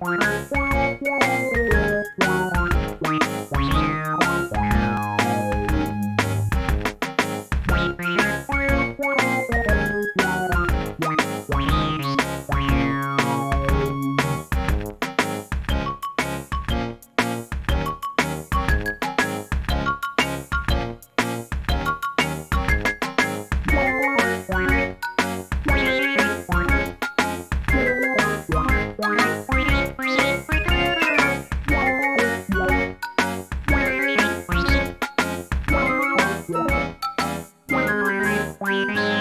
Bye. Bye.